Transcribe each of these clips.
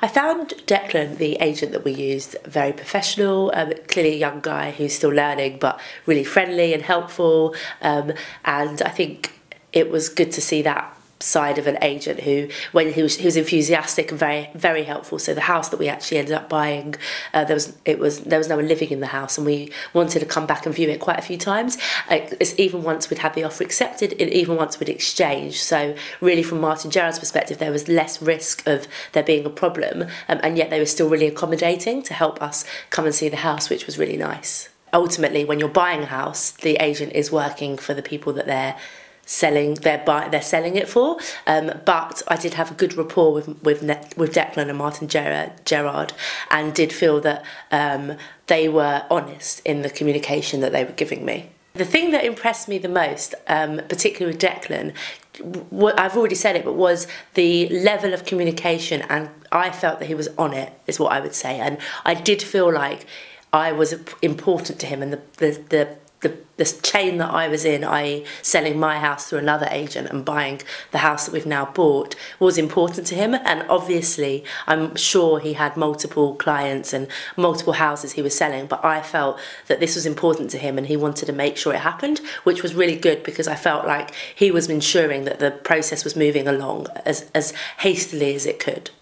I found Declan, the agent that we used, very professional. Um, clearly a young guy who's still learning, but really friendly and helpful. Um, and I think it was good to see that side of an agent who when he was, he was enthusiastic and very very helpful so the house that we actually ended up buying uh, there was it was there was no one living in the house and we wanted to come back and view it quite a few times it's even once we'd had the offer accepted and even once we'd exchanged so really from Martin Gerard's perspective there was less risk of there being a problem um, and yet they were still really accommodating to help us come and see the house which was really nice ultimately when you're buying a house the agent is working for the people that they're selling their buy they're selling it for. Um, but I did have a good rapport with with ne- with Declan and Martin Gerard, Gerard and did feel that um, they were honest in the communication that they were giving me. The thing that impressed me the most, um, particularly with Declan, I've already said it, but was the level of communication, and I felt that he was on it, is what I would say. And I did feel like I was important to him, and the, the, the the chain that I was in, i.e., selling my house through another agent and buying the house that we've now bought, was important to him. And obviously, I'm sure he had multiple clients and multiple houses he was selling, but I felt that this was important to him and he wanted to make sure it happened, which was really good because I felt like he was ensuring that the process was moving along as, as hastily as it could.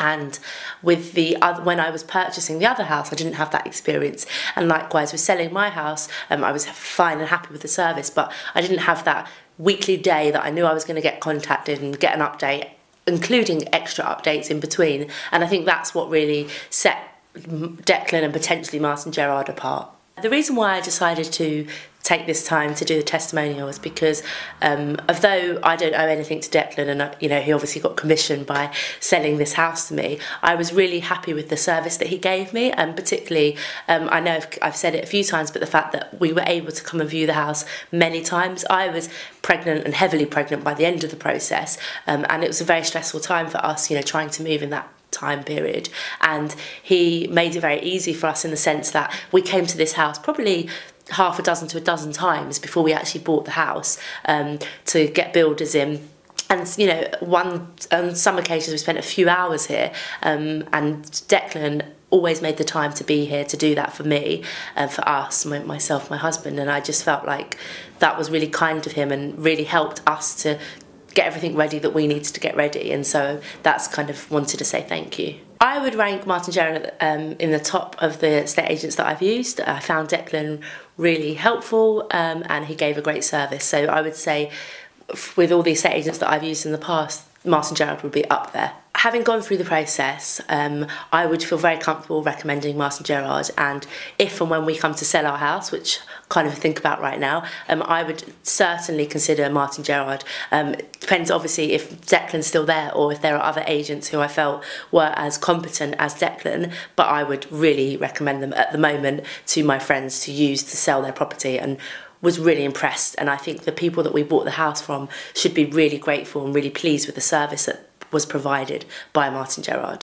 And with the other, when I was purchasing the other house, I didn't have that experience. And likewise, with selling my house, um, I was fine and happy with the service, but I didn't have that weekly day that I knew I was going to get contacted and get an update, including extra updates in between. And I think that's what really set Declan and potentially Martin Gerard apart. The reason why I decided to take this time to do the testimonials because um, although I don't owe anything to Declan and uh, you know he obviously got commission by selling this house to me I was really happy with the service that he gave me and particularly um, I know I've, I've said it a few times but the fact that we were able to come and view the house many times I was pregnant and heavily pregnant by the end of the process um, and it was a very stressful time for us you know trying to move in that time period and he made it very easy for us in the sense that we came to this house probably half a dozen to a dozen times before we actually bought the house um, to get builders in and you know one on some occasions we spent a few hours here um, and Declan always made the time to be here to do that for me and uh, for us my, myself my husband and I just felt like that was really kind of him and really helped us to get everything ready that we needed to get ready and so that's kind of wanted to say thank you I would rank Martin Gerrard um, in the top of the estate agents that I've used. I found Declan really helpful um, and he gave a great service. So I would say with all the estate agents that I've used in the past, Martin Gerrard would be up there having gone through the process, um, I would feel very comfortable recommending Martin Gerard. And if and when we come to sell our house, which I kind of think about right now, um, I would certainly consider Martin Gerard. Um, depends obviously if Declan's still there or if there are other agents who I felt were as competent as Declan. But I would really recommend them at the moment to my friends to use to sell their property and was really impressed and I think the people that we bought the house from should be really grateful and really pleased with the service that was provided by Martin Gerard.